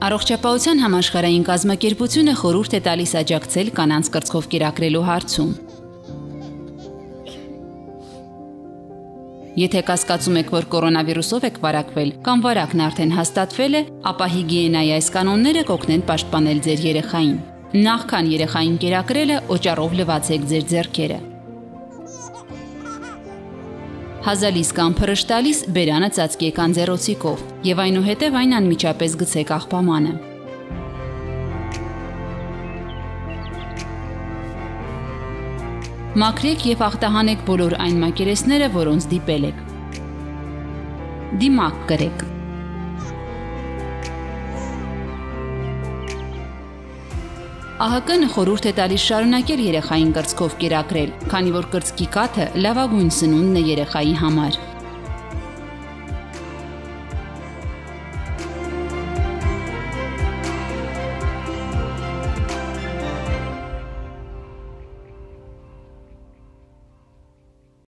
Առողջապահության համաշխարհային կազմակերպությունը խորհուրդ է տալիս աջակցել կանանց կրծքով կերակրելու հարցում։ Եթե կասկածում եք, որ կորոնավիրուսով եք վարակվել կամ վարակն արդեն հաստատվել է, ապա հիգիենայի այս կանոնները կօգնեն պաշտպանել ձեր երեխային։ Նախքան երեխային կերակրելը, օճառով լվացեք ձեր ձեռքերը։ Հազալիս կամ փրշտալիս բերանը ծածկեք անձեռոցիկով եւ այնուհետեւ այն անմիջապես գցեք աղբամանը։ Մաքրեք եւ ախտահանեք բոլոր այն մակերեսները, որոնց դիպել եք։ Դիմակ կրեք։ ԱՀԿ-ն խորհուրդ է տալիս շարունակել երեխային կրծքով կերակրել, քանի որ կրծքի կաթը լավագույն սնունդն է երեխայի համար։